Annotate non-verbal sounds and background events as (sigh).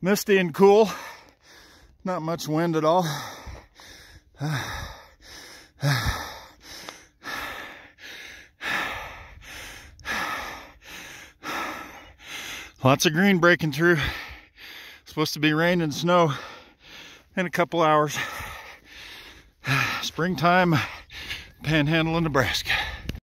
Misty and cool. Not much wind at all. (sighs) Lots of green breaking through. supposed to be rain and snow in a couple hours. (sighs) Springtime, Panhandle, Nebraska.